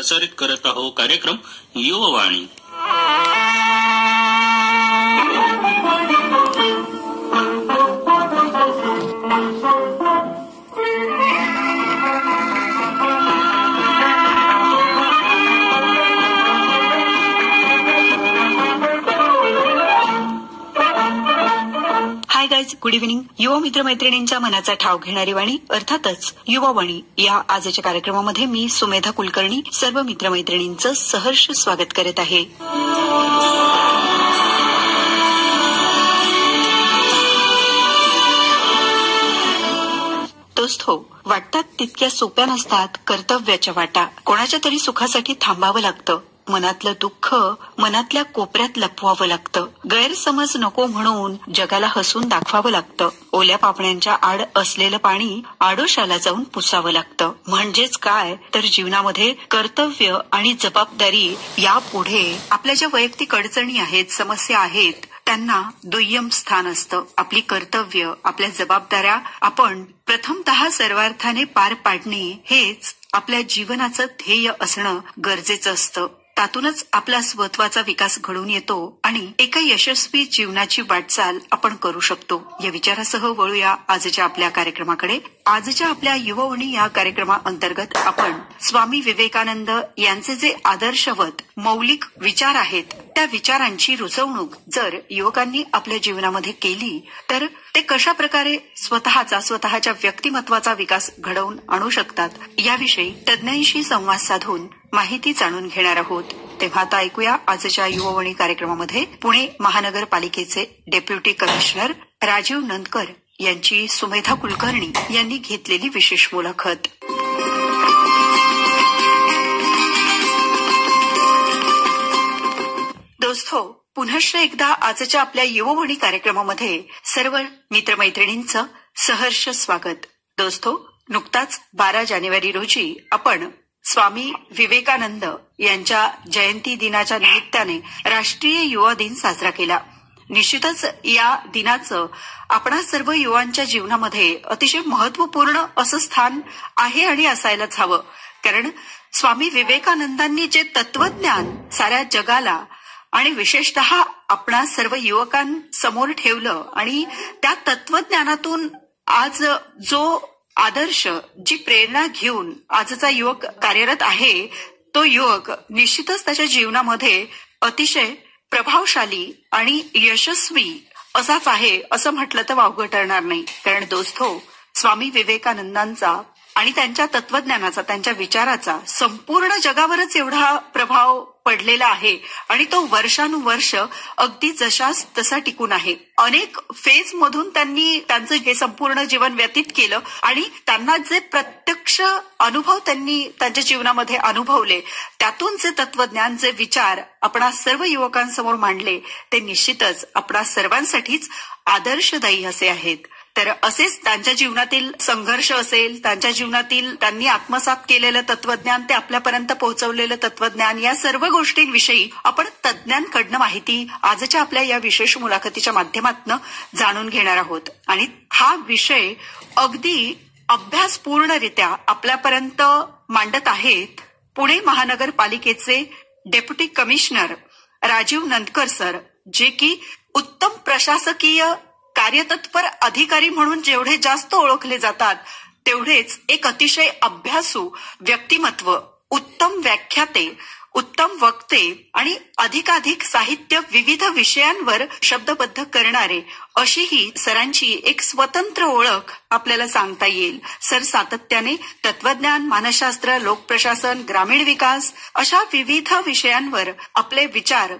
प्रसारित करत आहो कार्यक्रम युववाणी. Hi good evening. युवा मित्र मैत्रिणींच्या मनाचा ठाव घेणारी वाणी अर्थातच युवावाणी या आजच्या कार्यक्रमामध्ये मी सुमेधा कुलकर्णी सर्व मित्रमैत्रिणींचं सहर्ष स्वागत करत आहे. दोस्त हो वाटतात तितक्या सोप्या नसतात कर्तव्याच्या वाटा. कोणाच्या तरी सुखासाठी थांबावं लागतं. मनातलं दुःख मनातल्या कोपऱ्यात लपवावं लागतं. गैरसमज नको म्हणून जगाला हसून दाखवावं लागतं. ओल्या पापण्यांच्या आड असलेलं पाणी आडोशाला जाऊन पुसावं लागतं. म्हणजेच काय? तर जीवनामध्ये कर्तव्य आणि जबाबदारी यापुढे आपल्या ज्या वैयक्तिक अडचणी आहेत समस्या आहेत त्यांना दुय्यम स्थान असतं. आपली कर्तव्य आपल्या जबाबदाऱ्या आपण प्रथमतः सर्वार्थाने पार पाडणे हेच आपल्या जीवनाचं ध्येय असणं गरजेचं असतं. त्यातूनच आपला स्वत्वाचा विकास घडून येतो आणि एका यशस्वी जीवनाची वाटचाल आपण करू शकतो. या विचारासह वळूया आजच्या आपल्या कार्यक्रमाकडे. आजच्या आपल्या युववणी या कार्यक्रमाअंतर्गत आपण स्वामी विवेकानंद यांचे जे आदर्शवत मौलिक विचार आहेत त्या विचारांची रुजवणूक जर युवकांनी आपल्या जीवनामध्ये केली तर ते कशा प्रकारे स्वतःचा स्वतःच्या व्यक्तिमत्वाचा विकास घडवून आणू शकतात? याविषयी तज्ज्ञांशी संवाद साधून माहिती जाणून घेणार आहोत. तेव्हा आता ऐकूया आजच्या युववणी कार्यक्रमामध्ये पुणे महानगरपालिकेचे डेप्युटी कमिशनर राजीव नंदकर यांची सुमेधा कुलकर्णी यांनी घेतलेली विशेष मुलाखत. दोस्तो पुनश्च एकदा आजच्या आपल्या युववणी कार्यक्रमामध्ये सर्व मित्रमैत्रिणींचं सहर्ष स्वागत. दोस्तो नुकताच बारा जानेवारी रोजी आपण स्वामी विवेकानंद यांच्या जयंती दिनाच्या निमित्ताने राष्ट्रीय युवा दिन साजरा केला. निश्चितच या दिनाचं आपणा सर्व युवांच्या जीवनामध्ये अतिशय महत्त्वपूर्ण असं स्थान आहे आणि असायलाच हवं. कारण स्वामी विवेकानंदांनी जे तत्वज्ञान साऱ्या जगाला आणि विशेषतः आपणा सर्व युवकांसमोर ठेवलं आणि त्या तत्वज्ञानातून आज जो आदर्श जी प्रेरणा घेऊन आजचा युवक कार्यरत आहे तो युवक निश्चितच त्याच्या जीवनामध्ये अतिशय प्रभावशाली आणि यशस्वी असाच आहे असं म्हटलं तर वावगं ठरणार नाही. कारण दोस्तो स्वामी विवेकानंदांचा आणि त्यांच्या तत्वज्ञानाचा त्यांच्या विचाराचा संपूर्ण जगावरच एवढा प्रभाव पडलेला आहे. आणि तो वर्षानुवर्ष अगदी जशास तसा टिकून आहे. अनेक फेज मधून त्यांनी त्यांचं हे संपूर्ण जीवन व्यतीत केलं आणि त्यांना जे प्रत्यक्ष अनुभव त्यांनी त्यांच्या जीवनामध्ये अनुभवले त्यातून जे तत्वज्ञान जे विचार आपणा सर्व युवकांसमोर मांडले ते निश्चितच आपणा सर्वांसाठीच आदर्शदायी असे आहेत. तर असेच त्यांच्या जीवनातील संघर्ष असेल त्यांच्या जीवनातील त्यांनी आत्मसात केलेलं तत्वज्ञान ते आपल्यापर्यंत पोहोचवलेलं तत्वज्ञान या सर्व गोष्टींविषयी आपण तज्ज्ञांकडनं माहिती आजच्या आपल्या या विशेष मुलाखतीच्या माध्यमातून जाणून घेणार आहोत. आणि हा विषय अगदी अभ्यासपूर्णरित्या आपल्यापर्यंत मांडत आहेत पुणे महानगरपालिकेचे deputy commissioner Rajiv Nandkar sir जे की उत्तम प्रशासकीय कार्यतत्पर अधिकारी म्हणून जेवढे जास्त ओळखले जातात तेवढेच एक अतिशय अभ्यासू व्यक्तिमत्व उत्तम व्याख्याते उत्तम वक्ते आणि अधिकाधिक साहित्य विविध विषयांवर शब्दबद्ध करणारे अशी ही सरांची एक स्वतंत्र ओळख आपल्याला सांगता येईल. सर सातत्याने तत्वज्ञान मानसशास्त्र लोकप्रशासन ग्रामीण विकास अशा विविध विषयांवर आपले विचार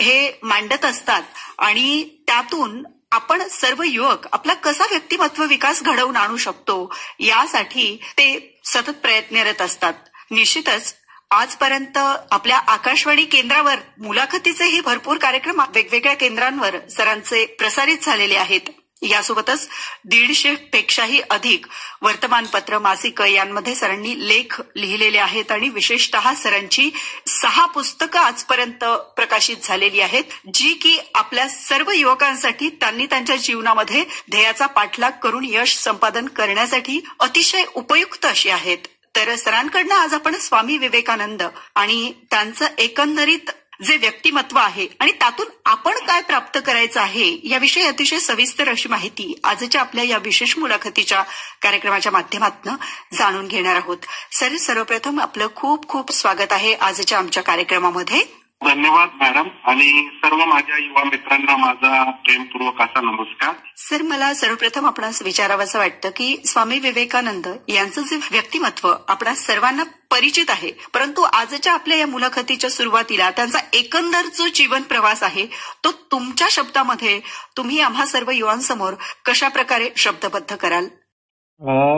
हे मांडत असतात आणि त्यातून आपण सर्व युवक आपला कसा व्यक्तिमत्व विकास घडवून आणू शकतो यासाठी ते सतत प्रयत्नरत असतात. निश्चितच आजपर्यंत आपल्या आकाशवाणी केंद्रावर मुलाखतीचेही भरपूर कार्यक्रम वेगवेगळ्या केंद्रांवर सरांचे प्रसारित झालेले आहेत. यासोबतच दीडशे पेक्षाही अधिक वर्तमानपत्र मासिक यांमध्ये सरांनी लेख लिहिलेले आहेत आणि विशेषतः सरांची सहा पुस्तकं आजपर्यंत प्रकाशित झालेली आहेत जी की आपल्या सर्व युवकांसाठी त्यांनी त्यांच्या जीवनामध्ये ध्येयाचा पाठलाग करून यश संपादन करण्यासाठी अतिशय उपयुक्त अशी आहेत. तर सरांकडनं आज आपण स्वामी विवेकानंद आणि त्यांचं एकंदरीत जे व्यक्तिमत्व आहे आणि त्यातून आपण काय प्राप्त करायचं आहे याविषयी अतिशय सविस्तर अशी माहिती आजच्या आपल्या या विशेष मुलाखतीच्या कार्यक्रमाच्या माध्यमातून जाणून घेणार आहोत. सर सर्वप्रथम आपलं खूप खूप स्वागत आहे आजच्या आमच्या कार्यक्रमामध्ये. धन्यवाद मॅडम. आणि सर्व माझ्या युवा मित्रांना माझा प्रेमपूर्वक असा नमस्कार. सर मला सर्वप्रथम आपणास विचारावंसं वाटतं की स्वामी विवेकानंद यांचं जे व्यक्तिमत्व आपणा सर्वांना परिचित आहे परंतु आजच्या आपल्या या मुलाखतीच्या सुरुवातीला त्यांचा एकंदर जो जीवन प्रवास आहे तो तुमच्या शब्दामध्ये तुम्ही आम्हा सर्व युवांसमोर कशा प्रकारे शब्दबद्ध कराल?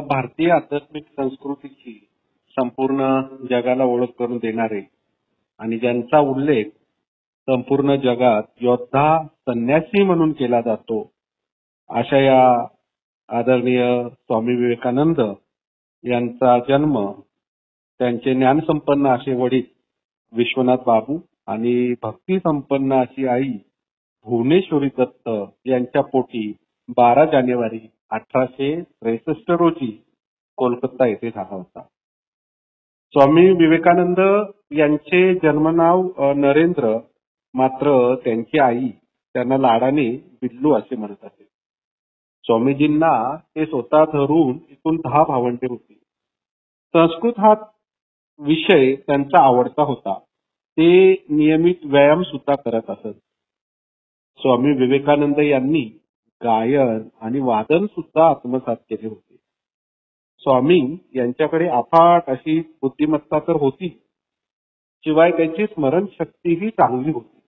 भारतीय आध्यात्मिक संस्कृतीची संपूर्ण जगाला ओळख करून देणारे आणि ज्यांचा उल्लेख संपूर्ण जगात योद्धा संन्यासी म्हणून केला जातो अशा या आदरणीय स्वामी विवेकानंद यांचा जन्म त्यांचे ज्ञानसंपन्न असे वडील विश्वनाथ बाबू आणि भक्ती संपन्न अशी आई भुवनेश्वरी दत्त यांच्या पोटी बारा जानेवारी अठराशे त्रेसष्ट रोजी कोलकाता येथे झाला होता. स्वामी विवेकानंद यांचे जन्मनाव नरेंद्र मात्र त्यांची आई त्यांना लाडाने बिल्लू असे म्हणत असे. स्वामीजींना ते स्वतः धरून एकूण दहा भावंडे होती. संस्कृत हा विषय त्यांचा आवडता होता. ते नियमित व्यायाम सुद्धा करत असत. स्वामी विवेकानंद यांनी गायन आणि वादन सुद्धा आत्मसात केले होते. स्वामी यांच्याकडे अफाट अशी बुद्धिमत्ता तर होती शिवाय त्यांची स्मरणशक्तीही चांगली होती.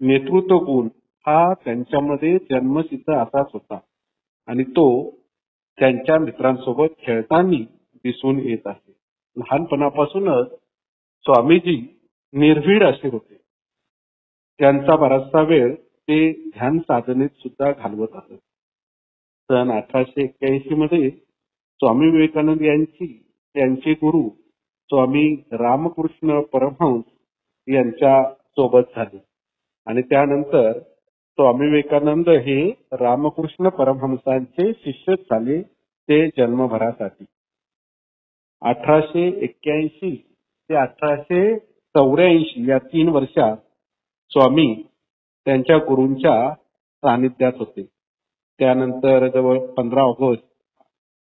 नेतृत्व गुण हा त्यांच्यामध्ये जन्मसिद्ध असाच होता आणि तो त्यांच्या मित्रांसोबत खेळताना दिसून येत असे. लहानपणापासूनच स्वामीजी निर्भीड असे होते. त्यांचा बराचसा वेळ ते ध्यान साधनेत सुद्धा घालवत असत. सन अठराशे एक्क्याऐंशी मध्ये स्वामी विवेकानंद यांची त्यांचे गुरु स्वामी रामकृष्ण परमहंस यांच्या सोबत झाले. आणि त्यानंतर स्वामी विवेकानंद हे रामकृष्ण परमहंसांचे शिष्य झाले ते जन्मभरासाठी. अठराशे एक्क्याऐंशी ते अठराशे चौऱ्याऐंशी या तीन वर्षात स्वामी त्यांच्या गुरूंच्या सानिध्यात होते. त्यानंतर जवळ पंधरा ऑगस्ट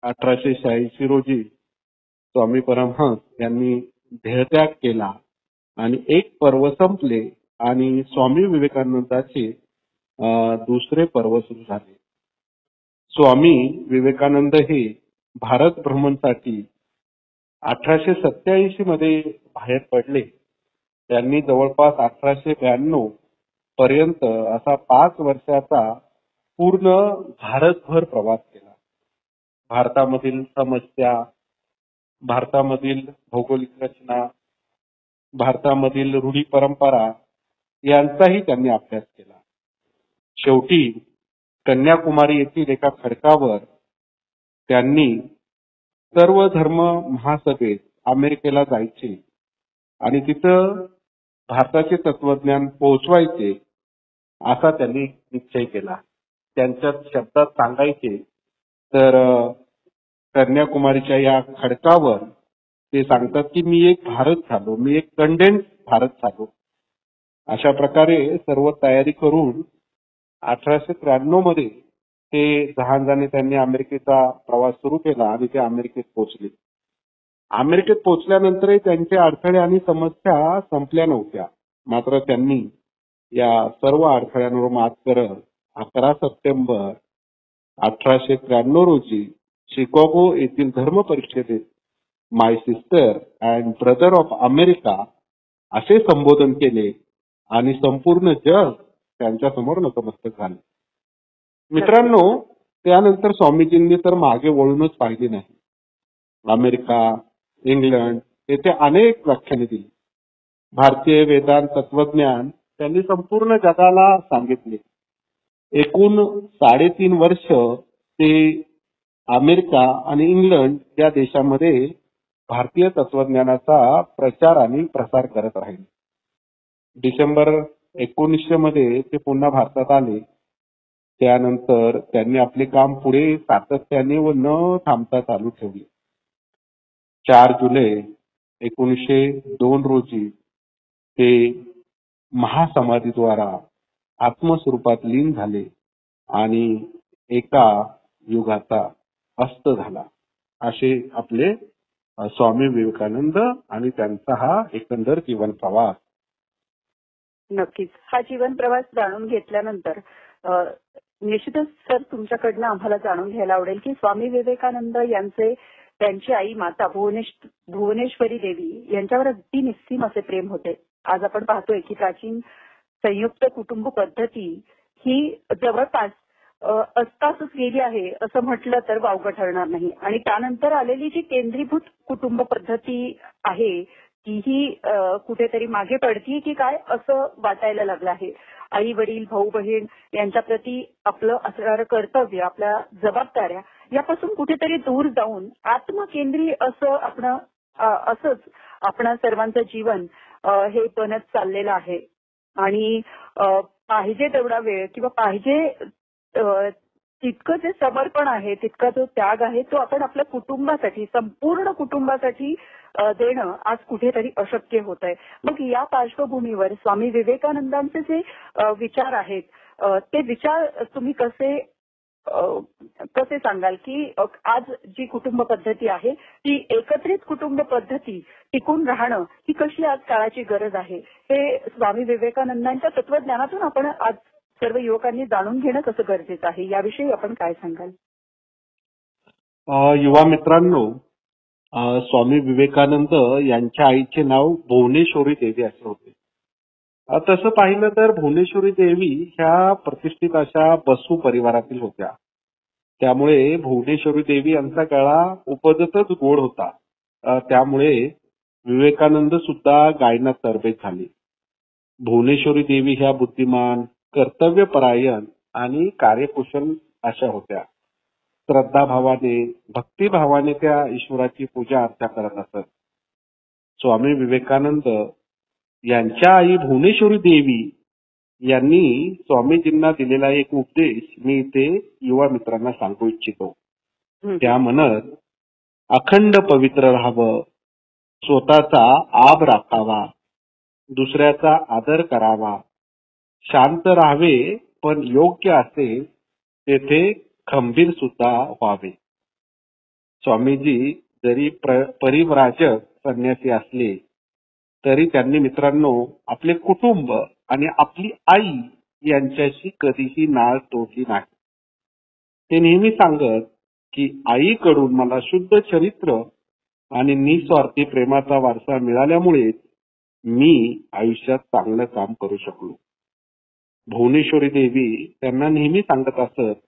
अठराशे शहाऐंशी रोजी स्वामी परमहंस यांनी देहत्याग केला आणि एक पर्व संपले आणि स्वामी विवेकानंदाचे दुसरे पर्व सुरू झाले. स्वामी विवेकानंद हे भारत भ्रमणसाठी अठराशे सत्याऐंशी मध्ये बाहेर पडले. त्यांनी जवळपास अठराशे ब्याण्णव पर्यंत असा पाच वर्षाचा पूर्ण भारतभर प्रवास केला. भारतामधील समस्या भारतामधील भौगोलिक रचना भारतामधील रूढी परंपरा यांचाही त्यांनी अभ्यास केला. शेवटी कन्याकुमारी येथील एका खडकावर त्यांनी सर्व धर्म महासभेत अमेरिकेला जायचे आणि तिथं भारताचे तत्वज्ञान पोहोचवायचे असा त्यांनी निश्चय केला. त्यांच्या शब्दात सांगायचे तर कन्याकुमारीच्या या खडकावर ते सांगतात की मी एक भारत झालो मी एक कंडेन्स भारत झालो. अशा प्रकारे सर्व तयारी करून अठराशे त्र्याण्णवमध्ये ते जहाजाने त्यांनी अमेरिकेचा प्रवास सुरू केला आणि ते अमेरिकेत पोहोचले. अमेरिकेत पोहोचल्यानंतरही त्यांचे अडथळे आणि समस्या संपल्या नव्हत्या. मात्र त्यांनी या सर्व अडथळ्यांवर मात करत अकरा सप्टेंबर अठराशे त्र्याण्णव रोजी शिकागो येथील धर्म परिषदेत my sister and brother of America असे संबोधन केले आणि संपूर्ण जग त्यांच्यासमोर नतमस्तक झाले. मित्रांनो त्यानंतर स्वामीजींनी तर मागे वळूनच पाहिले नाही. अमेरिका इंग्लंड येथे अनेक व्याख्याने दिली. भारतीय वेदांत तत्वज्ञान त्यांनी संपूर्ण जगाला सांगितले. एकूण साडेतीन वर्ष ते अमेरिका आणि इंग्लंड या देशामध्ये भारतीय तत्वज्ञानाचा प्रचार आणि प्रसार करत राहिले. डिसेंबर एकोणीसशे मध्ये ते पुन्हा भारतात आले. त्यानंतर त्यांनी आपले काम पुढे सातत्याने व न थांबता चालू ठेवले. चार जुलै एकोणीसशे दोन रोजी ते महासमाधीद्वारा आत्मस्वरूपात लीन झाले आणि एका युगाचा अस्त झाला. असे आपले स्वामी विवेकानंद आणि त्यांचा हा एकंदर जीवन प्रवास. नक्कीच. हा जीवन प्रवास जाणून घेतल्यानंतर निश्चितच सर तुमच्याकडनं आम्हाला जाणून घ्यायला आवडेल की स्वामी विवेकानंद यांचे त्यांची आई माता भुवनेश भुवनेश्वरी देवी यांच्यावर अगदी निस्सीम असे प्रेम होते. आज आपण पाहतोय की प्राचीन संयुक्त कुटुंब पद्धती ही जवळपास अ, गेली आहे असं म्हटलं तर वावगं ठरणार नाही. आणि त्यानंतर आलेली जी केंद्रीभूत कुटुंब पद्धती आहे तीही कुठेतरी मागे पडतीये की काय असं वाटायला लागलं आहे. आई वडील भाऊ बहीण यांच्या प्रती आपलं असणारं कर्तव्य आपल्या जबाबदाऱ्या यापासून कुठेतरी दूर जाऊन आत्मकेंद्री असं आपण असंच आपण सर्वांचं जीवन हे बनत चाललेलं आहे. आणि पाहिजे तेवढा वेळ किंवा पाहिजे तितकं जे समर्पण आहे तितका जो त्याग आहे तो आपण आपल्या कुटुंबासाठी संपूर्ण कुटुंबासाठी देणं आज कुठेतरी अशक्य होत आहे मग या पार्श्वभूमीवर स्वामी विवेकानंदांचे जे विचार आहेत ते विचार तुम्ही कसे कसे सांगाल की आज जी कुटुंब पद्धती आहे ती एकत्रित कुटुंब पद्धती टिकून राहणं ही कशी आज काळाची गरज आहे? हे स्वामी विवेकानंदांच्या तत्वज्ञानातून आपण आज सर्व युवकांनी जाणून घेणं कसं गरजेचं आहे? याविषयी आपण काय सांगाल? युवा मित्रांनो स्वामी विवेकानंद यांच्या आईचे नाव भुवनेश्वरी देवी असे होते. तसं पाहिलं तर भुवनेश्वरी देवी ह्या प्रतिष्ठित अशा बसू परिवारातील होत्या. त्यामुळे भुवनेश्वरी देवी यांचा गळा उपजतच गोड होता. त्यामुळे विवेकानंद सुद्धा गायनात तरबेज झाले. भुवनेश्वरी देवी ह्या बुद्धिमान कर्तव्यपरायण आणि कार्यकुशल अशा होत्या. श्रद्धाभावाने भक्तिभावाने त्या ईश्वराची पूजा अर्चा करत असत. स्वामी विवेकानंद यांच्या आई भुवनेश्वरी देवी यांनी स्वामीजींना दिलेला एक उपदेश मी इथे युवा मित्रांना सांगू इच्छितो. त्या म्हणत अखंड पवित्र राहावं स्वतःचा आब राखावा दुसऱ्याचा आदर करावा शांत राहावे पण योग्य असेल तेथे खंबीर सुद्धा व्हावे. स्वामीजी जरी परिव्राजक संन्यासी असले तरी त्यांनी मित्रांनो आपले कुटुंब आणि आपली आई यांच्याशी कधीही नाळ तोडली नाही. ते नेहमी सांगत की आईकडून मला शुद्ध चरित्र आणि निस्वार्थी प्रेमाचा वारसा मिळाल्यामुळे मी आयुष्यात चांगलं काम करू शकलो. भुवनेश्वरी देवी त्यांना नेहमी सांगत असत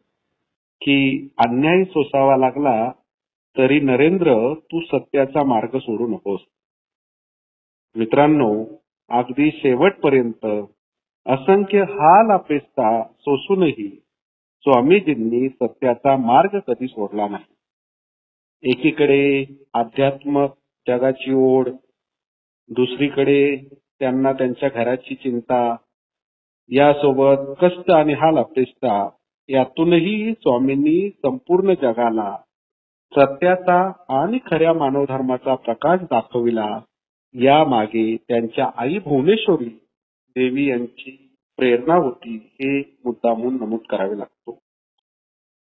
की अन्याय सोसावा लागला तरी नरेंद्र तू सत्याचा मार्ग सोडू नकोस. मित्रांनो अगदी शेवटपर्यंत असंख्य हाल अपेक्षा सोसूनही स्वामीजींनी सत्याचा मार्ग कधी सोडला नाही. एकीकडे अध्यात्म जगाची ओढ दुसरीकडे त्यांना त्यांच्या घराची चिंता यासोबत कष्ट आणि हाल अपेष्टा यातूनही स्वामींनी संपूर्ण जगाला सत्याचा आणि खऱ्या मानवधर्माचा प्रकाश दाखविला. या मागे त्यांच्या आई भुवनेश्वरी देवी यांची प्रेरणा होती हे मुद्दामून नमूद करावे लागतो.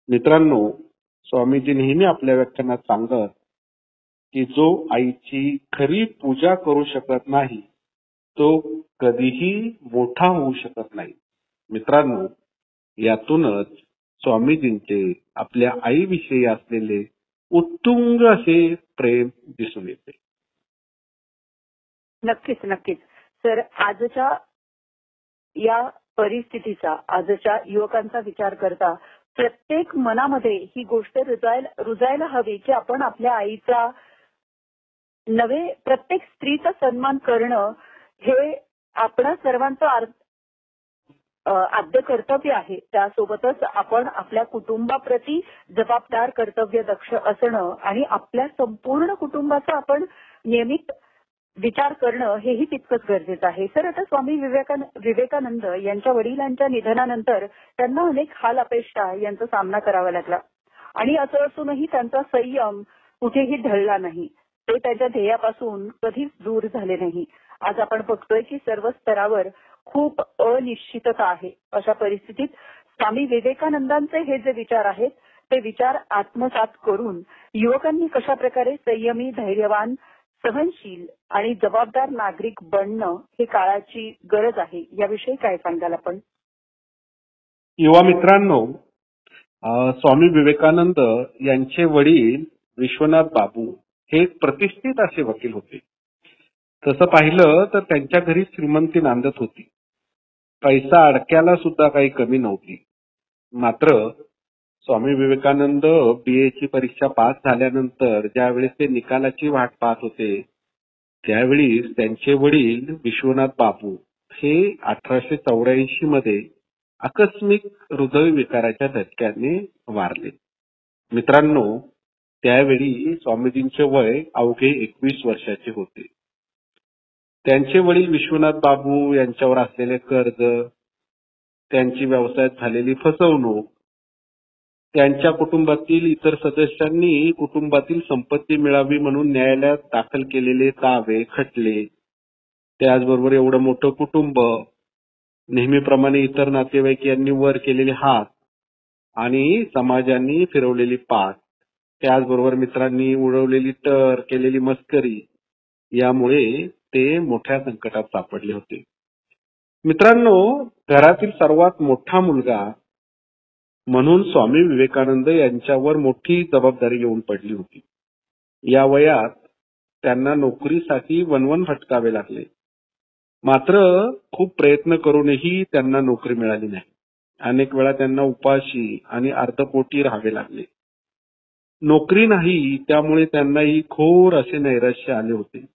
मित्रांनो स्वामीजी नेहमी आपल्या व्याख्यानात सांगत की जो आईची खरी पूजा करू शकत नाही तो कधीही मोठा होऊ शकत नाही. मित्रांनो यातूनच स्वामीजींचे आपल्या आईविषयी असलेले उत्तुंग असे प्रेम दिसून येते. नक्कीच नक्कीच. सर आजच्या या परिस्थितीचा आजच्या युवकांचा विचार करता प्रत्येक मनामध्ये ही गोष्ट रुजायला रुजायला हवी की आपण आपल्या आईचा नवे प्रत्येक स्त्रीचा सन्मान करणं हे आपणा सर्वांचं आद्य कर्तव्य आहे. त्यासोबतच आपण आपल्या कुटुंबाप्रती जबाबदार कर्तव्य दक्ष असणं आणि आपल्या संपूर्ण कुटुंबाचा आपण नियमित विचार करणं हेही तितकंच गरजेचं आहे. सर आता स्वामी विवेकानंद यांच्या वडिलांच्या निधनानंतर त्यांना अनेक हाल अपेक्षा यांचा सामना करावा लागला. आणि असं असूनही त्यांचा संयम कुठेही ढळला नाही. ते त्यांच्या ध्येयापासून कधीच दूर झाले नाही. आज आपण बघतोय की सर्व स्तरावर खूप अनिश्चितता आहे. अशा परिस्थितीत स्वामी विवेकानंदांचे हे जे विचार आहेत ते विचार आत्मसात करून युवकांनी कशा प्रकारे संयमी धैर्यवान सहनशील आणि जबाबदार नागरिक बनणं हे काळाची गरज आहे याविषयी काय सांगाल आपण? युवा मित्रांनो स्वामी विवेकानंद यांचे वडील विश्वनाथ बाबू हे एक प्रतिष्ठित असे वकील होते. तसं पाहिलं तर त्यांच्या घरी श्रीमंती नांदत होती. पैसा अडक्याला सुद्धा काही कमी नव्हती. मात्र स्वामी विवेकानंद बीए ची परीक्षा पास झाल्यानंतर ज्यावेळेस ते निकालाची वाट पाहत होते त्यावेळी त्यांचे वडील विश्वनाथ बाबू हे अठराशे चौऱ्याऐंशी मध्ये आकस्मिक हृदयविकाराच्या धक्क्याने वारले. मित्रांनो त्यावेळी स्वामीजींचे वय अवघे एकवीस वर्षाचे होते. त्यांचे वडील विश्वनाथ बाबू यांच्यावर असलेले कर्ज त्यांची व्यवसायात झालेली फसवणूक त्यांच्या कुटुंबातील इतर सदस्यांनी कुटुंबातील संपत्ती मिळावी म्हणून न्यायालयात दाखल केलेले दावे खटले त्याचबरोबर एवढं मोठं कुटुंब नेहमीप्रमाणे इतर नातेवाईक यांनी वर केलेले हात आणि समाजांनी फिरवलेली पाठ त्याचबरोबर मित्रांनी उडवलेली टर केलेली मस्करी यामुळे ते मोठ्या संकटात सापडले होते. मित्रांनो घरातील सर्वात मोठा मुलगा म्हणून स्वामी विवेकानंद यांच्यावर मोठी जबाबदारी येऊन पडली होती. या वयात त्यांना नोकरीसाठी वनवन भटकावे लागले. मात्र खूप प्रयत्न करूनही त्यांना नोकरी मिळाली नाही. अनेक वेळा त्यांना उपाशी आणि अर्धपोटी राहावे लागले. नोकरी नाही त्यामुळे त्यांनाही घोर असे नैराश्य आले होते.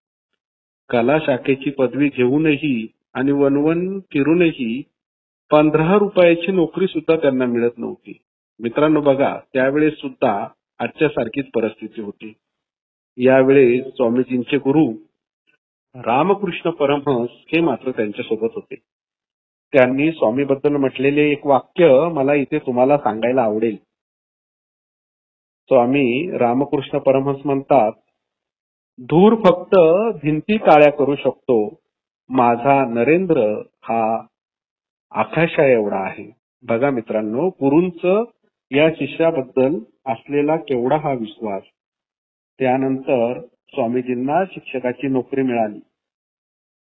कला शाखेची पदवी घेऊनही आणि वनवन फिरूनही पंधरा रुपयाची नोकरी सुद्धा त्यांना मिळत नव्हती. मित्रांनो बघा त्यावेळेस सुद्धा आजच्या सारखीच परिस्थिती होती. यावेळेस स्वामीजींचे गुरु रामकृष्ण परमहंस हे मात्र त्यांच्यासोबत होते. त्यांनी स्वामीबद्दल म्हटलेले एक वाक्य मला इथे तुम्हाला सांगायला आवडेल. स्वामी रामकृष्ण परमहंस म्हणतात धूर फक्त भिंती काळ्या करू शकतो. माझा नरेंद्र हा आकाशा एवढा आहे. बघा मित्रांनो गुरूंच या शिष्याबद्दल असलेला केवढा हा विश्वास. त्यानंतर स्वामीजींना शिक्षकाची नोकरी मिळाली.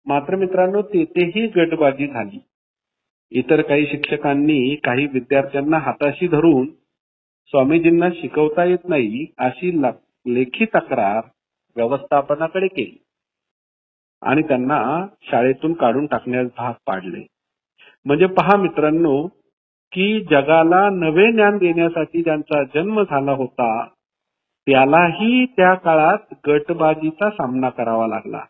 मात्र मित्रांनो तेथेही गटबाजी झाली. इतर काही शिक्षकांनी काही विद्यार्थ्यांना हाताशी धरून स्वामीजींना शिकवता येत नाही अशी लेखी तक्रार व्यवस्थापनाकडे केली. आणि त्यांना शाळेतून काढून टाकण्यास भाग पाडले. म्हणजे पहा मित्रांनो की जगाला नवे ज्ञान देण्यासाठी ज्यांचा जन्म झाला होता त्यालाही त्या काळात गटबाजीचा सामना करावा लागला.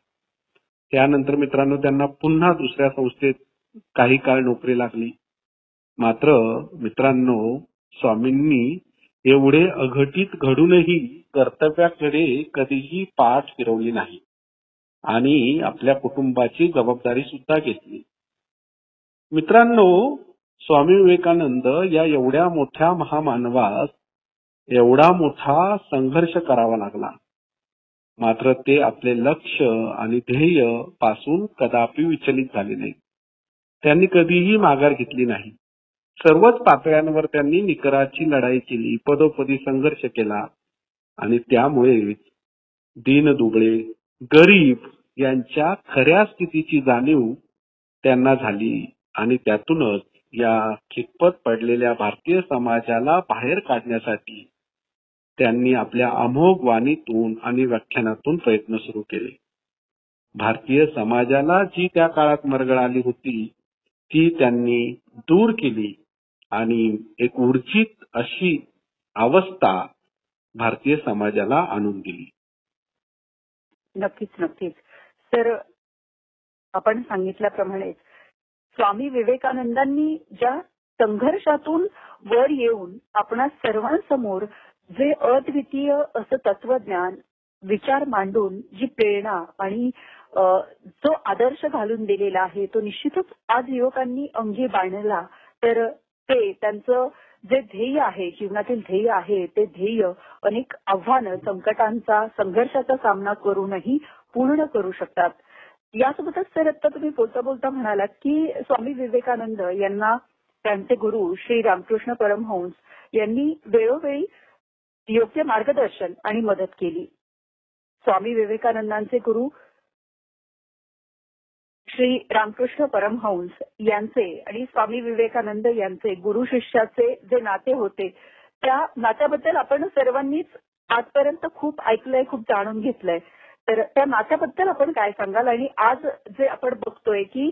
त्यानंतर मित्रांनो त्यांना पुन्हा दुसऱ्या संस्थेत काही काळ नोकरी लागली. मात्र मित्रांनो स्वामींनी एवढे अघटित घडूनही कर्तव्याकडे कधीही पाठ फिरवली नाही. आणि आपल्या कुटुंबाची जबाबदारी सुद्धा घेतली. मित्रांनो स्वामी विवेकानंद या एवढ्या मोठ्या महामानवास एवढा मोठा संघर्ष करावा लागला. मात्र ते आपले लक्ष आणि ध्येयपासून कदापि विचलित झाले नाही त्यांनी कधीही माघार घेतली नाही. सर्वच पातळ्यांवर त्यांनी निकराची लढाई केली पदोपदी संघर्ष केला. आणि त्यामुळे दीन दुबळे गरीब यांच्या खऱ्या स्थितीची जाणीव त्यांना झाली आणि त्यातूनच या खितपत पडलेल्या भारतीय समाजाला बाहेर काढण्यासाठी त्यांनी आपल्या अमोघ वाणीतून आणि व्याख्यानातून प्रयत्न सुरू केले. भारतीय समाजाला जी त्या काळात मरगळ आली होती ती त्यांनी दूर केली आणि एक ऊर्जित अशी अवस्था भारतीय समाजाला आणून दिली. नक्कीच नक्कीच. तर आपण सांगितल्याप्रमाणे स्वामी विवेकानंदांनी ज्या संघर्षातून वर येऊन आपणा सर्वांसमोर जे अद्वितीय असं तत्वज्ञान विचार मांडून जी प्रेरणा आणि जो आदर्श घालून दिलेला आहे तो निश्चितच आज युवकांनी अंगी बांधला तर ते त्यांचं जे ध्येय आहे जीवनातील ध्येय आहे ते ध्येय अनेक आव्हानं संकटांचा संघर्षाचा सामना करूनही पूर्ण करू शकतात. यासोबतच सर आता तुम्ही बोलता बोलता म्हणालात की स्वामी विवेकानंद यांना त्यांचे गुरु श्री रामकृष्ण परमहंस यांनी वेळोवेळी योग्य मार्गदर्शन आणि मदत केली. स्वामी विवेकानंदांचे गुरु श्री रामकृष्ण परमहंस यांचे आणि स्वामी विवेकानंद यांचे गुरु शिष्याचे जे नाते होते त्या नात्याबद्दल आपण सर्वांनीच आजपर्यंत खूप ऐकलंय खूप जाणून घेतलंय. तर त्या नात्याबद्दल आपण काय सांगाल? आणि आज जे आपण बघतोय की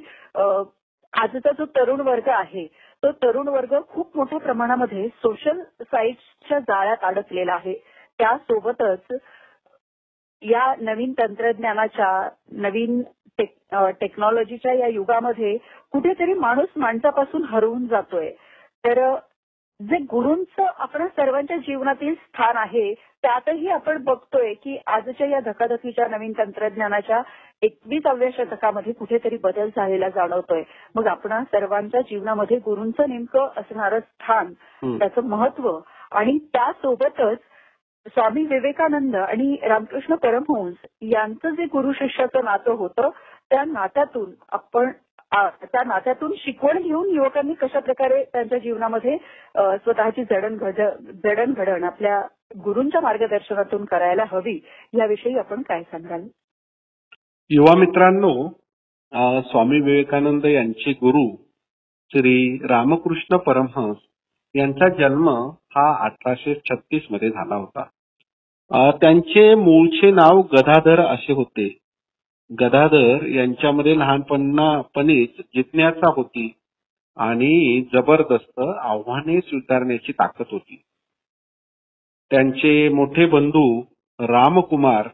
आजचा जो तरुण वर्ग आहे तो तरुण वर्ग खूप मोठ्या प्रमाणामध्ये सोशल साईट्सच्या जाळ्यात अडकलेला आहे. त्यासोबतच या नवीन तंत्रज्ञानाच्या नवीन टेक्नॉलॉजीच्या या युगामध्ये कुठेतरी माणूस माणसापासून हरवून जातोय तर जे गुरूंचं आपल्या सर्वांच्या जीवनातील स्थान आहे त्यातही आपण बघतोय की आजच्या या धकाधकीच्या नवीन तंत्रज्ञानाच्या एकविसाव्या शतकामध्ये कुठेतरी बदल झालेला जाणवतोय मग आपण सर्वांच्या जीवनामध्ये गुरूंचं नेमकं असणारं स्थान. त्याचं महत्त्व आणि त्यासोबतच स्वामी विवेकानंद आणि रामकृष्ण परमहंस यांचं जे गुरु शिष्याचं नातं होतं त्या नात्यातून आपण त्या नात्यातून शिकवण घेऊन युवकांनी कशा प्रकारे त्यांच्या जीवनामध्ये स्वतःची जडणघडण आपल्या गुरूंच्या मार्गदर्शनातून करायला हवी याविषयी आपण काय सांगाल? युवा मित्रांनो स्वामी विवेकानंद यांचे गुरु श्री रामकृष्ण परमहंस यांचा जन्म हा अठराशे छत्तीसमध्ये झाला होता. त्यांचे मूळचे नाव गदाधर असे होते. गदाधर यांच्यामध्ये लहानपणापणीच जिज्ञासा होती आणि जबरदस्त आव्हाने स्वीकारण्याची ताकद होती. त्यांचे मोठे बंधू रामकुमार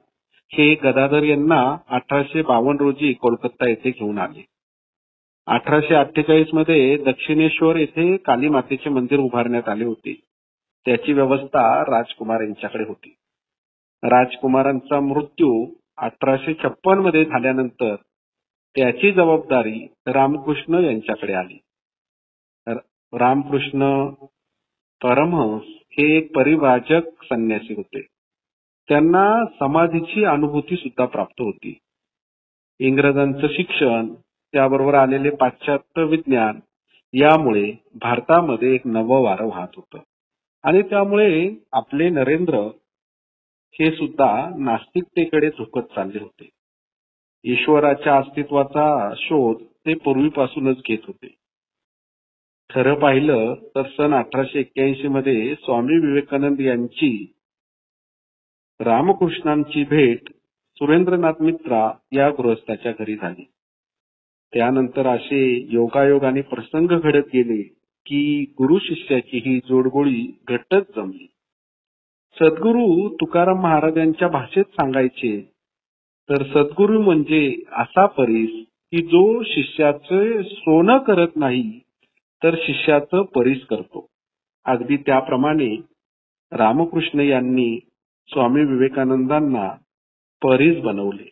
हे गदाधर यांना अठराशे बावन्न रोजी कोलकाता येथे घेऊन आले. अठराशे अठ्ठेचाळीसमध्ये दक्षिणेश्वर येथे काली मातेचे मंदिर उभारण्यात आले होते. त्याची व्यवस्था राजकुमार यांच्याकडे होती. राजकुमारांचा मृत्यू अठराशे छप्पनमध्ये झाल्यानंतर त्याची जबाबदारी रामकृष्ण यांच्याकडे आली. रामकृष्ण परमहंस हे एक परिभाजक संन्यासी होते. त्यांना समाधीची अनुभूती सुद्धा प्राप्त होती. इंग्रजांचं शिक्षण त्याबरोबर आलेले पाश्चात्य विज्ञान यामुळे भारतामध्ये एक नवं वारं वाहत होतं. आणि त्यामुळे आपले नरेंद्र हे सुद्धा नास्तिकतेकडे झुकत चालले होते. ईश्वराच्या अस्तित्वाचा शोध ते पूर्वीपासूनच घेत होते. खरं पाहिलं तर सन अठराशे एक्क्याऐंशी मध्ये स्वामी विवेकानंद यांची रामकृष्णांची भेट सुरेंद्रनाथ मित्रा या गृहस्थाच्या घरी झाली. त्यानंतर असे योगायोगाने प्रसंग घडत गेले की गुरु शिष्याची ही जोडगोळी घट्टच जमली. सद्गुरू तुकाराम महाराजांच्या भाषेत सांगायचे तर सद्गुरू म्हणजे असा परीस की जो शिष्याचे सोनं करत नाही तर शिष्याचं परीस करतो. अगदी त्याप्रमाणे रामकृष्ण यांनी स्वामी विवेकानंदांना परीस बनवले.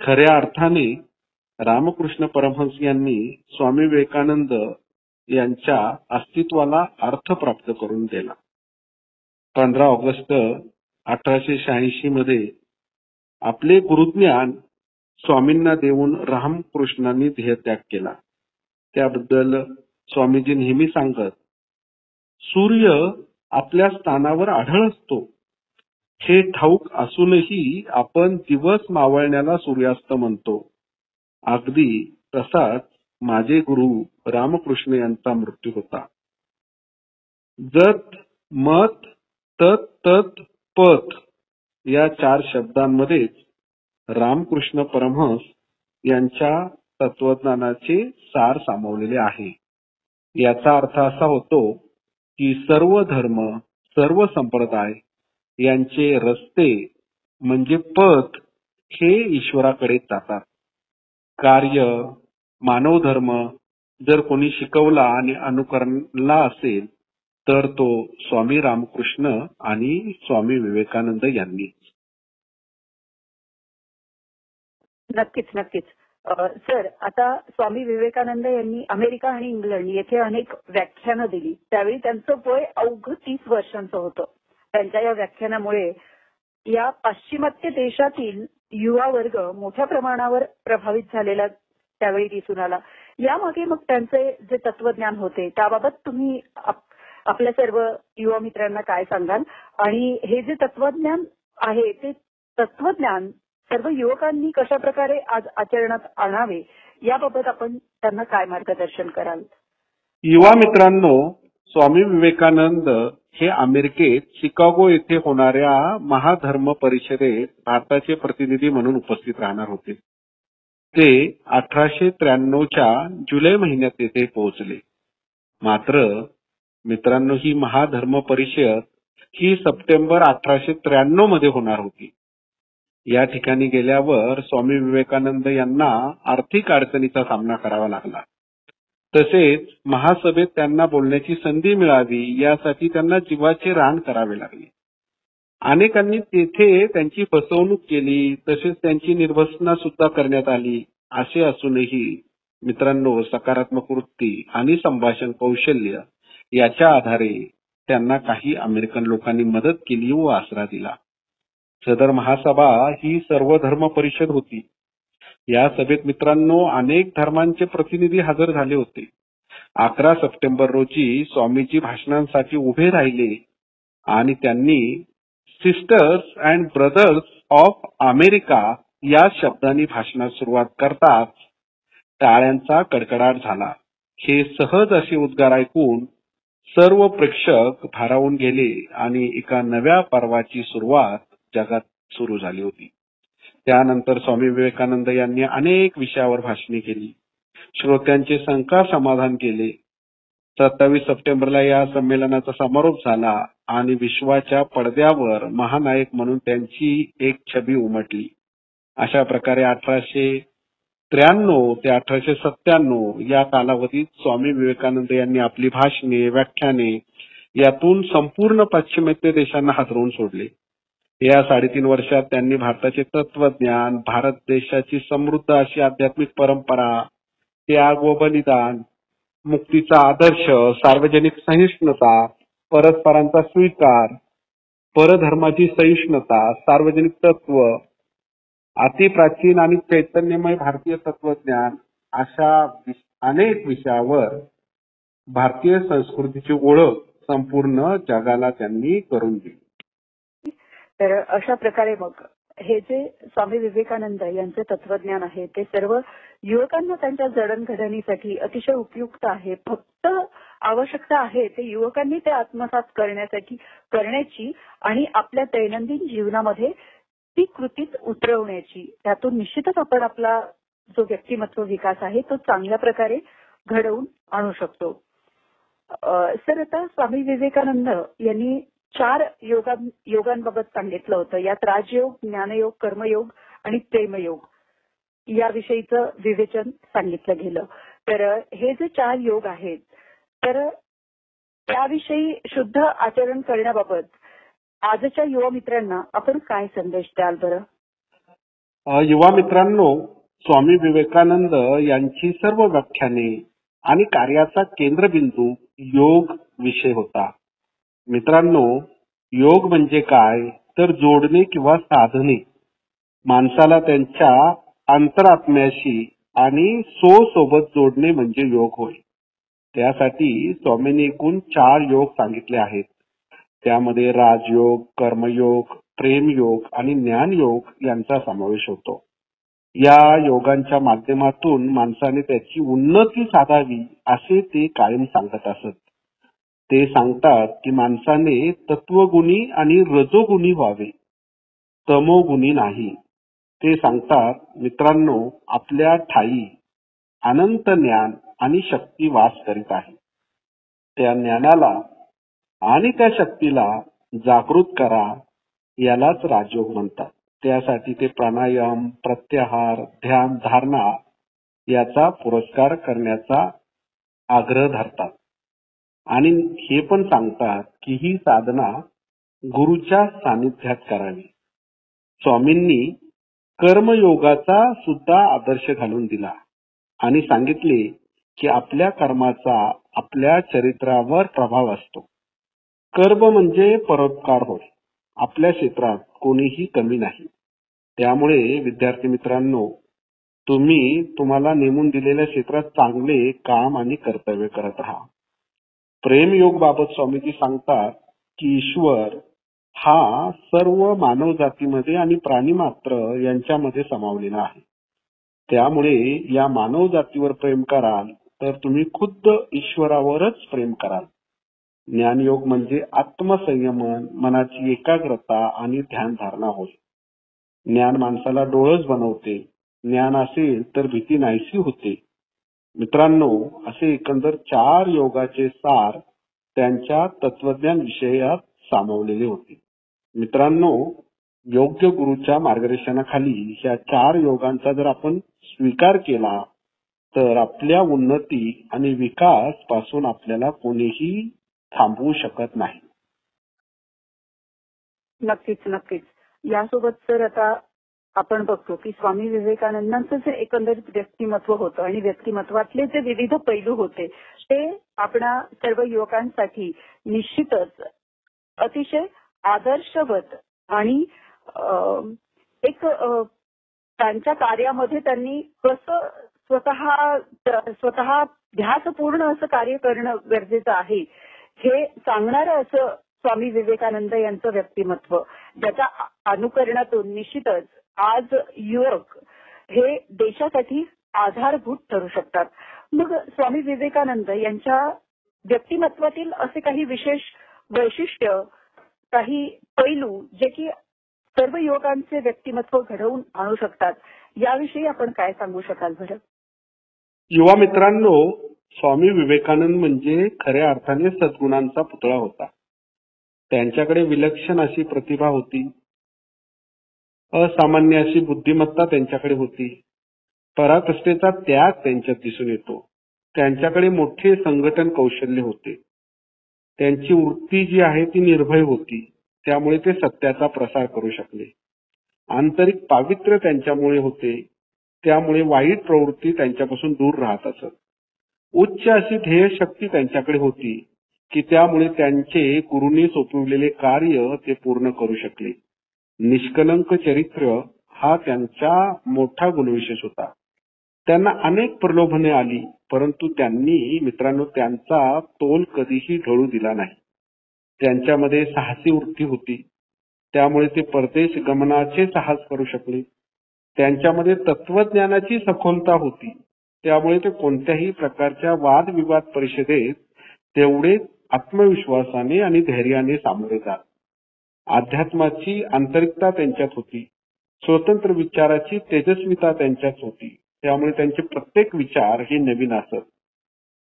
खऱ्या अर्थाने रामकृष्ण परमहंस यांनी स्वामी विवेकानंद यांच्या अस्तित्वाला अर्थ प्राप्त करून दिला. पंधरा ऑगस्ट अठराशे शहाऐंशी मध्ये आपले गुरुज्ञान स्वामींना देऊन रामकृष्णांनी ध्येयत्याग केला. त्याबद्दल स्वामीजी नेहमी सांगत सूर्य आपल्या स्थानावर आढळ असतो. हे ठाऊक असूनही आपण दिवस मावळण्याला सूर्यास्त म्हणतो. अगदी तसाच माझे गुरु रामकृष्ण यांचा मृत्यू होता. जत मत तत् तत् पत या चार शब्दांमध्येच रामकृष्ण परमहंस यांच्या तत्वज्ञानाचे सार सामावलेले आहे. याचा अर्थ असा होतो की सर्व धर्म सर्व संप्रदाय यांचे रस्ते म्हणजे पथ हे ईश्वराकडे जातात. कार्य मानव धर्म जर कोणी शिकवला आणि अनुकरणला असेल तर तो स्वामी रामकृष्ण आणि स्वामी विवेकानंद यांनी. नक्कीच नक्कीच. सर आता स्वामी विवेकानंद यांनी अमेरिका आणि इंग्लंड येथे अनेक व्याख्यानं दिली. त्यावेळी त्यांचं वय अवघं तीस वर्षांचं होतं. त्यांच्या या व्याख्यानामुळे या पाश्चिमात्य देशातील युवा वर्ग मोठ्या प्रमाणावर प्रभावित झालेला त्यावेळी दिसून आला. यामागे मग त्यांचे जे तत्वज्ञान होते त्याबाबत तुम्ही आपल्या सर्व युवा मित्रांना काय सांगाल? आणि हे जे तत्वज्ञान आहे ते तत्वज्ञान सर्व युवकांनी कशा प्रकारे आज आचरणात आणावे याबाबत आपण त्यांना काय मार्गदर्शन कराल? युवा मित्रांनो स्वामी विवेकानंद हे अमेरिकेत शिकागो येथे होणाऱ्या महाधर्म परिषदेत भारताचे प्रतिनिधी म्हणून उपस्थित राहणार होते. ते अठराशे त्र्याण्णवच्या जुलै महिन्यात येथे पोहोचले. मात्र मित्रांनो ही महाधर्म परिषद ही सप्टेंबर अठराशे त्र्याण्णवमध्ये होणार होती. या ठिकाणी गेल्यावर स्वामी विवेकानंद यांना आर्थिक अडचणीचा सामना करावा लागला. तसेच महासभेत त्यांना बोलण्याची संधी मिळावी यासाठी त्यांना जीवाचे रान करावे लागले. अनेकांनी तेथे त्यांची फसवणूक केली तसेच त्यांची निर्भसना सुद्धा करण्यात आली असे असूनही मित्रांनो सकारात्मक वृत्ती आणि संभाषण कौशल्य याच्या आधारे त्यांना काही अमेरिकन लोकांनी मदत केली व आसरा दिला. सदर महासभा ही सर्व धर्म परिषद होती. या सभेत मित्रांनो अनेक धर्मांचे प्रतिनिधी हजर झाले होते. अकरा सप्टेंबर रोजी स्वामीजी भाषणांसाठी उभे राहिले आणि त्यांनी sisters and brothers of America या शब्दांनी भाषणात सुरुवात करताच टाळ्यांचा कडकडाट झाला. हे सहज असे उद्गार ऐकून सर्व प्रेक्षक भारावून गेले आणि एका नव्या पर्वाची सुरुवात जगात सुरू झाली होती. त्यानंतर स्वामी विवेकानंद यांनी अनेक विषयावर भाषणे केली. श्रोत्यांचे शंका समाधान केले. सत्तावीस सप्टेंबरला या संमेलनाचा समारोप झाला आणि विश्वाच्या पडद्यावर महानायक म्हणून त्यांची एक छबी उमटली. अशा प्रकारे अठराशे त्र्याण्णव ते अठराशे सत्त्याण्णव या कालावधीत स्वामी विवेकानंद यांनी आपली भाषणे व्याख्याने यातून संपूर्ण पाश्चिमात्य देशांना हादरवून सोडले. या साडेतीन वर्षात त्यांनी भारताचे तत्वज्ञान भारत देशाची समृद्ध अशी आध्यात्मिक परंपरा त्याग व बलिदान मुक्तीचा आदर्श सार्वजनिक सहिष्णुता परस्परांचा स्वीकार परधर्माची सहिष्णुता सार्वजनिक तत्व अतिप्राचीन आणि चैतन्यमय भारतीय तत्वज्ञान अशा अनेक विषयावर भारतीय संस्कृतीची ओळख संपूर्ण जगाला त्यांनी करून दिली. तर अशा प्रकारे मग हे जे स्वामी विवेकानंद यांचे तत्वज्ञान आहे ते सर्व युवकांना त्यांच्या जडणघडणीसाठी अतिशय उपयुक्त आहे. फक्त आवश्यकता आहे ते युवकांनी ते आत्मसात करण्यासाठी करण्याची आणि आपल्या दैनंदिन जीवनामध्ये ती कृतीत उतरवण्याची त्यातून निश्चितच आपण आपला जो व्यक्तिमत्व विकास आहे तो चांगल्या प्रकारे घडवून आणू शकतो. सर आता स्वामी विवेकानंद यांनी चार योगा योगांबाबत सांगितलं होतं. यात राजयोग ज्ञानयोग कर्मयोग आणि प्रेमयोग याविषयीचं विवेचन सांगितलं गेलं. तर हे जे चार योग आहेत तर त्याविषयी शुद्ध आचरण करण्याबाबत आजच्या युवा मित्रांना आपण काय संदेश द्याल बरं? युवा मित्रांनो स्वामी विवेकानंद यांची सर्व व्याख्याने आणि कार्याचा केंद्रबिंदू योग विषय होता. मित्रांनो योग म्हणजे काय? तर जोडणे किंवा साधने माणसाला त्यांच्या अंतरात्म्याशी आणि सो सोबत जोडणे म्हणजे योग होय. त्यासाठी स्वामींनी एकूण चार योग सांगितले आहेत. त्यामध्ये राजयोग कर्मयोग प्रेमयोग आणि ज्ञानयोग यांचा समावेश होतो. या योगांच्या माध्यमातून माणसाने त्याची उन्नती साधावी असे ते कायम सांगत असत. ते सांगतात की माणसाने तत्वगुणी आणि रजोगुणी व्हावे. तमोगुणी नाही. ते सांगतात मित्रांनो आपल्या ठाई अनंत ज्ञान आणि शक्ती वास करीत आहे. त्या ज्ञानाला आणि त्या शक्तीला जागृत करा यालाच राजयोग म्हणतात. त्यासाठी ते प्राणायाम प्रत्याहार ध्यान धारणा याचा पुरस्कार करण्याचा आग्रह धरतात. आणि हे पण सांगतात की ही साधना गुरुच्या सानिध्यात करावी. स्वामींनी कर्मयोगाचा सुद्धा आदर्श घालून दिला आणि सांगितले की आपल्या कर्माचा आपल्या चरित्रावर प्रभाव असतो. कर्म म्हणजे परोपकार होय. आपल्या क्षेत्रात कोणीही कमी नाही. त्यामुळे विद्यार्थी मित्रांनो तुम्ही तुम्हाला नेमून दिलेल्या क्षेत्रात चांगले काम आणि कर्तव्य करत राहा. प्रेमयोग बाबत स्वामीजी सांगतात की ईश्वर हा सर्व मानव जातीमध्ये आणि प्राणी मात्र यांच्यामध्ये समावलेला आहे. त्यामुळे या मानव जातीवर प्रेम कराल तर तुम्ही खुद्द ईश्वरावरच प्रेम कराल. ज्ञानयोग म्हणजे आत्मसंयमन मनाची एकाग्रता आणि ध्यान धारणा होय. ज्ञान माणसाला डोळस बनवते. ज्ञान असेल तर भीती नाहीशी होते. मित्रांनो असे एकंदर चार योगाचे सार त्यांच्या तत्वज्ञान विषयात सामावलेले होते. मित्रांनो योग्य गुरुच्या मार्गदर्शनाखाली या चार योगांचा जर आपण स्वीकार केला तर आपल्या उन्नती आणि विकासपासून आपल्याला कोणीही थांबवू शकत नाही. नक्कीच नक्कीच. यासोबत सर आता आपण बघतो की स्वामी विवेकानंदांचं जे एकंदरीत व्यक्तिमत्व होतं आणि व्यक्तिमत्वातले जे विविध पैलू होते ते आपणा सर्व युवकांसाठी निश्चितच अतिशय आदर्शवत आणि एक त्यांच्या कार्यामध्ये त्यांनी कसं स्वतः स्वतः ध्यासपूर्ण असं कार्य करणं गरजेचं आहे हे सांगणारं असं स्वामी विवेकानंद यांचं व्यक्तिमत्व ज्याच्या अनुकरणातून निश्चितच आज युवक हे देशासाठी आधारभूत ठरू शकतात. मग स्वामी विवेकानंद यांच्या व्यक्तिमत्वातील असे काही विशेष वैशिष्ट्य काही पैलू जे की सर्व युवकांचे व्यक्तिमत्व घडवून आणू शकतात याविषयी आपण काय सांगू शकाल बरं? युवा मित्रांनो स्वामी विवेकानंद म्हणजे खऱ्या अर्थाने सद्गुणांचा पुतळा होता. त्यांच्याकडे विलक्षण अशी प्रतिभा होती. असामान्य अशी बुद्धिमत्ता त्यांच्याकडे होती. पराकष्टेचा त्याग त्यांच्यात दिसून येतो. त्यांच्याकडे मोठे संघटन कौशल्य होते. त्यांची वृत्ती जी आहे ती निर्भय होती. त्यामुळे ते सत्याचा प्रसार करू शकले. आंतरिक पावित्र्य त्यांच्यामुळे होते. त्यामुळे वाईट प्रवृत्ती त्यांच्यापासून दूर राहत असत. उच्च अशी ध्येय शक्ती त्यांच्याकडे होती की त्यामुळे त्यांचे गुरुंनी सोपविलेले कार्य ते पूर्ण करू शकले. निष्कलंक चरित्र हा त्यांचा मोठा गुणविशेष होता. त्यांना अनेक प्रलोभने आली परंतु त्यांनी मित्रांनो त्यांचा तोल कधीही ढळू दिला नाही. त्यांच्यामध्ये साहसी वृत्ती होती. त्यामुळे ते परदेश गमनाचे साहस करू शकले. त्यांच्यामध्ये तत्वज्ञानाची सखोलता होती. त्यामुळे ते कोणत्याही प्रकारच्या वादविवाद परिषदेत तेवढे आत्मविश्वासाने आणि धैर्याने सामोरे जात. अध्यात्माची आंतरिकता त्यांच्यात होती. स्वतंत्र विचाराची तेजस्विता त्यांच्यात होती. त्यामुळे त्यांचे प्रत्येक विचार हे नवीन असत.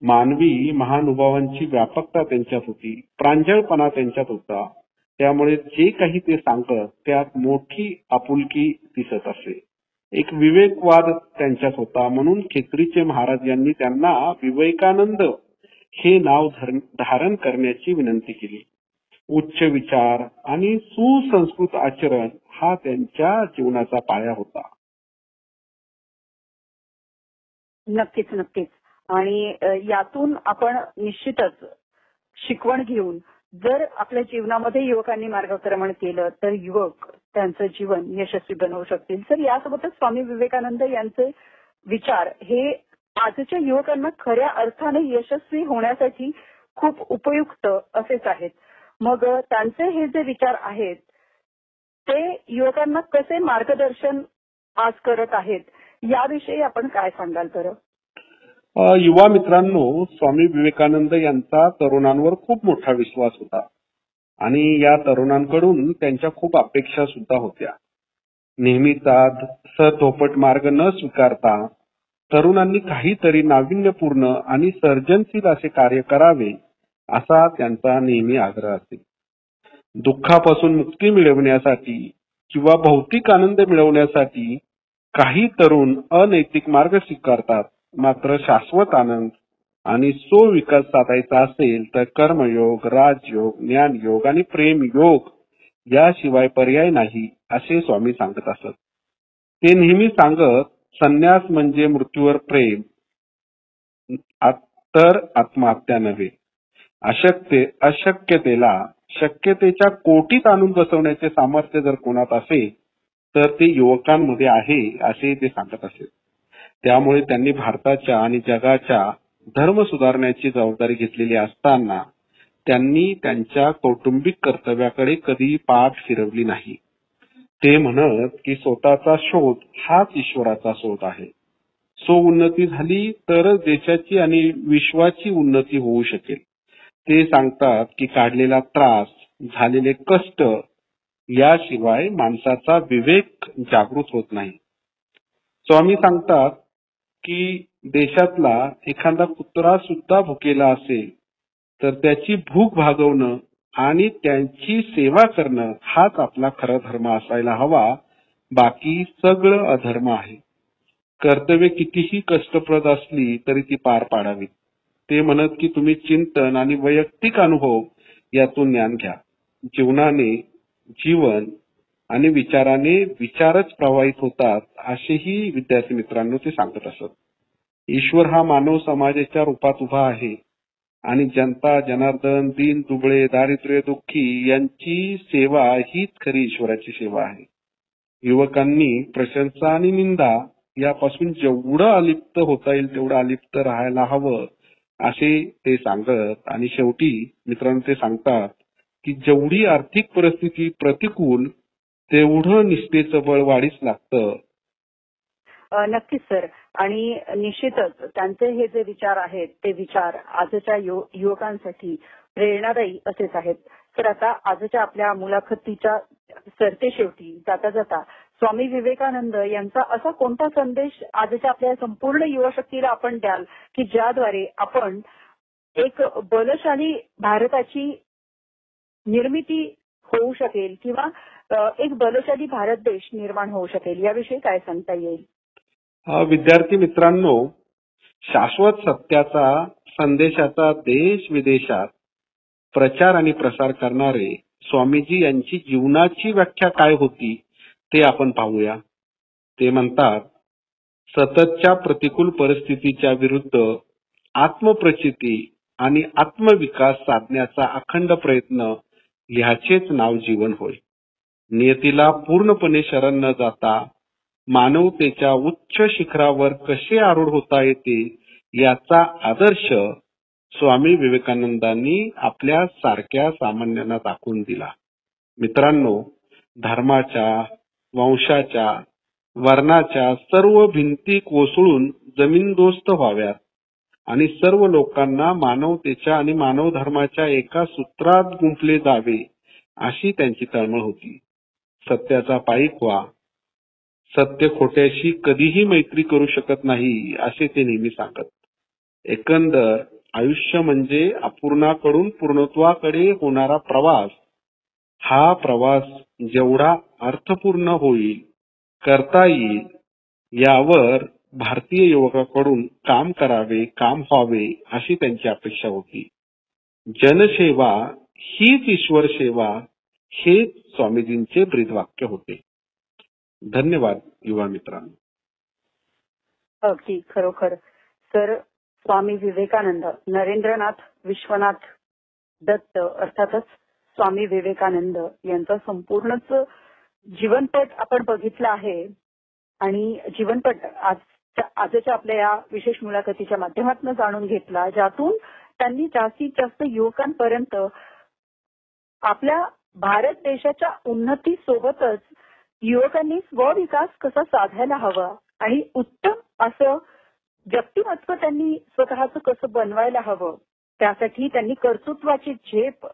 मानवी महानुभावांची व्यापकता त्यांच्यात होती. प्रांजळपणा त्यांच्यात होता. त्यामुळे जे काही ते सांगत त्यात मोठी आपुलकी दिसत असे. एक विवेकवाद त्यांच्यात होता. म्हणून खेत्रीचे महाराज यांनी त्यांना विवेकानंद हे नाव धारण करण्याची विनंती केली. उच्च विचार आणि सुसंस्कृत आचरण हा त्यांच्या जीवनाचा पाया होता. नक्कीच नक्कीच. आणि यातून आपण निश्चितच शिकवण घेऊन जर आपल्या जीवनामध्ये युवकांनी मार्गक्रमण केलं तर युवक त्यांचं जीवन यशस्वी बनवू शकतील. तर यासोबतच स्वामी विवेकानंद यांचे विचार हे आजच्या युवकांना खऱ्या अर्थाने यशस्वी होण्यासाठी खूप उपयुक्त असेच आहेत. मग त्यांचे हे जे विचार आहेत ते युवकांना कसे मार्गदर्शन आज करत आहेत याविषयी आपण काय सांगाल बरं? युवा मित्रांनो स्वामी विवेकानंद यांचा तरुणांवर खूप मोठा विश्वास होता. आणि या तरुणांकडून त्यांच्या खूप अपेक्षा सुद्धा होत्या. नेहमीचा सधोपट मार्ग न स्वीकारता तरुणांनी काहीतरी नाविन्यपूर्ण आणि सर्जनशील असे कार्य करावे असा त्यांचा नेहमी आग्रह असे. दुःखापासून मुक्ती मिळवण्यासाठी किंवा भौतिक आनंद मिळवण्यासाठी काही तरुण अनैतिक मार्ग स्वीकारतात मात्र शाश्वत आनंद आणि विकास साधायचा असेल तर कर्मयोग राजयोग ज्ञानयोग आणि प्रेम योग याशिवाय पर्याय नाही असे स्वामी सांगत असत. ते नेहमी सांगत संन्यास म्हणजे मृत्यूवर प्रेम तर आत्महत्या नव्हे. अशक्य अशक्यतेला शक्यतेच्या कोटीत आणून बसवण्याचे सामर्थ्य जर कोणात असेल तर ते युवकांमध्ये आहे असे ते सांगत असेल. त्यामुळे त्यांनी भारताच्या आणि जगाच्या धर्म सुधारण्याची जबाबदारी घेतलेली असताना त्यांनी त्यांच्या कौटुंबिक कर्तव्याकडे कधी पाठ फिरवली नाही. ते म्हणत की स्वतःचा शोध हाच ईश्वराचा शोध आहे. सो उन्नती झाली तरच देशाची आणि विश्वाची उन्नती होऊ शकेल. ते सांगतात की काढलेला त्रास झालेले कष्ट याशिवाय माणसाचा विवेक जागृत होत नाही. स्वामी सांगतात की देशातला एखादा कुत्रा सुद्धा भुकेला असेल तर त्याची भूक भागवणं आणि त्यांची सेवा करणं हाच आपला खरा धर्म असायला हवा. बाकी सगळं अधर्म आहे. कर्तव्य कितीही कष्टप्रद असली तरी ती पार पाडावी. ते म्हणत की तुम्ही चिंतन आणि वैयक्तिक अनुभव यातून ज्ञान घ्या. जीवनाने जीवन आणि विचाराने विचारच प्रवाहित होतात असेही विद्यार्थी मित्रांनो ते सांगत असत. ईश्वर हा मानव समाजाच्या रूपात उभा आहे. आणि जनता जनार्दन दीन दुबळे दारिद्र्य दुःखी यांची सेवा हीच खरी ईश्वराची सेवा आहे. युवकांनी प्रशंसा आणि निंदा यापासून जेवढं अलिप्त होता येईल तेवढं अलिप्त राहायला हवं असे ते सांगत आणि शेवटी मित्रांनो ते सांगतात की जेवढी आर्थिक परिस्थिती प्रतिकूल तेवढं निष्ठेचं बळ वाढीस लागतं. नक्कीच सर. आणि निश्चितच त्यांचे हे जे विचार आहेत ते विचार आजच्या युवकांसाठी प्रेरणादायी असेच आहेत. तर आता आजच्या आपल्या मुलाखतीच्या सरतेशेवटी जाता जाता स्वामी विवेकानंद यांचा असा कोणता संदेश आजच्या आपल्या संपूर्ण युवशक्तीला आपण द्याल की ज्याद्वारे आपण एक बलशाली भारताची निर्मिती होऊ शकेल किंवा एक बलशाली भारत देश निर्माण होऊ शकेल? याविषयी काय सांगता येईल? विद्यार्थी मित्रांनो शाश्वत सत्याचा संदेशाचा देश विदेशात प्रचार आणि प्रसार करणारे स्वामीजी यांची जीवनाची व्याख्या काय होती ते आपण पाहूया. ते म्हणतात सततच्या प्रतिकूल परिस्थितीच्या विरुद्ध आत्मप्रचिती आणि आत्मविकास साधण्याचा अखंड प्रयत्न ह्याचेच नाव जीवन होय. नियतीला पूर्णपणे शरण न जाता मानवतेच्या उच्च शिखरावर कसे आरूढ होता येते याचा आदर्श स्वामी विवेकानंदांनी आपल्या सारख्या सामान्यांना दाखवून दिला. मित्रांनो धर्माच्या वंशाच्या वर्णाच्या सर्व भिंती कोसळून जमीनदोस्त व्हाव्यात आणि सर्व लोकांना मानवतेच्या आणि मानव धर्माच्या एका सूत्रात गुंफले जावे अशी त्यांची तळमळ होती. सत्याचा पाईक व्हा. सत्य खोट्याशी कधीही मैत्री करू शकत नाही असे ते नेहमी सांगत एकंदर आयुष्य म्हणजे अपूर्णाकडून पूर्णत्वाकडे होणारा प्रवास. हा प्रवास जेवढा अर्थपूर्ण होईल करता येईल यावर भारतीय युवकाकडून काम करावे काम व्हावे अशी त्यांची अपेक्षा होती. जनसेवा हीच ईश्वर सेवा हेच स्वामीजींचे ब्रीदवाक्य होते. धन्यवाद युवा मित्रांनो. अगदी खरोखर. सर स्वामी विवेकानंद नरेंद्रनाथ विश्वनाथ दत्त अर्थातच स्वामी विवेकानंद यांचा संपूर्णच जीवनपट आपण बघितला आहे. आणि जीवनपट आजच्या आजच्या आपल्या या विशेष मुलाखतीच्या माध्यमातून जाणून घेतला ज्यातून त्यांनी जास्तीत जास्त युवकांपर्यंत आपल्या भारत देशाच्या उन्नती सोबतच युवकांनी स्वविकास कसा साधायला हवा? आणि उत्तम असं व्यक्तिमत्व त्यांनी स्वतःच कसं बनवायला हवं? त्यासाठी त्यांनी कर्तृत्वाची झेप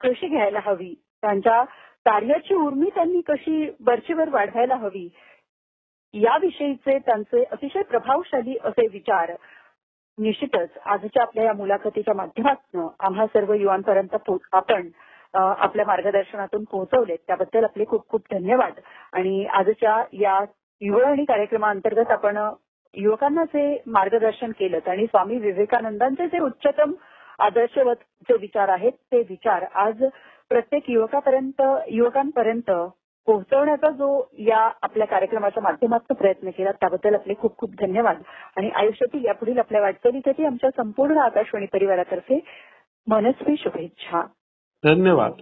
कशी घ्यायला हवी? त्यांच्या कार्याची उर्मी त्यांनी कशी वरचेवर वाढवायला हवी? याविषयीचे त्यांचे अतिशय प्रभावशाली असे विचार. निश्चितच आजच्या आपल्या या मुलाखतीच्या माध्यमातून आम्हा सर्व युवांपर्यंत आपण आपल्या मार्गदर्शनातून पोहोचवलेत त्याबद्दल आपले खूप खूप धन्यवाद. आणि आजच्या या युववाणी कार्यक्रमाअंतर्गत आपण युवकांना जे मार्गदर्शन केलं आणि स्वामी विवेकानंदांचे जे उच्चतम आदर्शवत जे विचार आहेत ते विचार आज प्रत्येक युवकापर्यंत युवकांपर्यंत पोहोचवण्याचा जो या आपल्या कार्यक्रमाच्या माध्यमातून प्रयत्न केला त्याबद्दल आपले खूप खूप धन्यवाद. आणि आयुष्यातील यापुढील आपल्या वाटचालीसाठी आमच्या संपूर्ण आकाशवाणी परिवारातर्फे मनस्वी शुभेच्छा. धन्यवाद.